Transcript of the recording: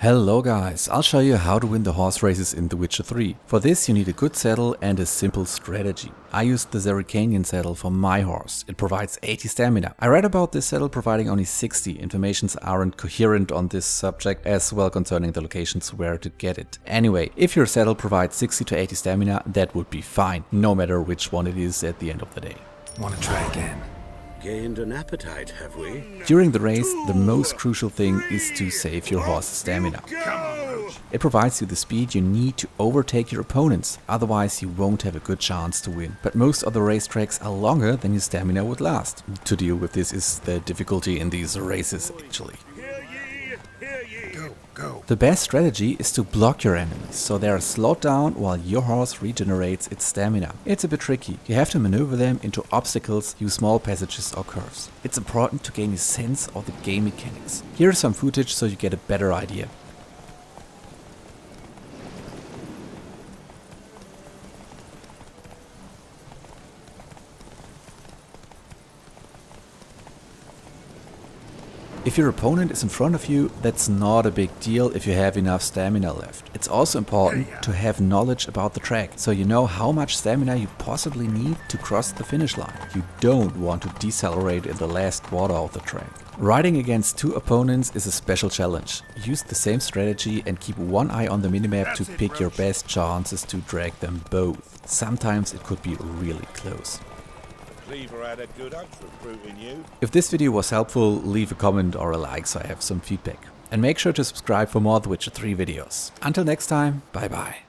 Hello guys, I'll show you how to win the horse races in The Witcher 3. For this you need a good saddle and a simple strategy. I used the Zerrikanian saddle for my horse. It provides 80 stamina. I read about this saddle providing only 60. Informations aren't coherent on this subject as well concerning the locations where to get it. Anyway, if your saddle provides 60 to 80 stamina, that would be fine, no matter which one it is at the end of the day. Want to try again? Gained an appetite, have we? During the race, the most crucial thing is to save your horse's stamina. It provides you the speed you need to overtake your opponents, otherwise you won't have a good chance to win. But most of the racetracks are longer than your stamina would last. To deal with this is the difficulty in these races actually. Go, go. The best strategy is to block your enemies, so they are slowed down while your horse regenerates its stamina. It's a bit tricky, you have to maneuver them into obstacles, use small passages or curves. It's important to gain a sense of the game mechanics. Here is some footage so you get a better idea. If your opponent is in front of you, that's not a big deal if you have enough stamina left. It's also important to have knowledge about the track, so you know how much stamina you possibly need to cross the finish line. You don't want to decelerate in the last quarter of the track. Riding against two opponents is a special challenge. Use the same strategy and keep one eye on the minimap to pick your best chances to drag them both. Sometimes it could be really close. If this video was helpful, leave a comment or a like so I have some feedback. And make sure to subscribe for more The Witcher 3 videos. Until next time, bye bye.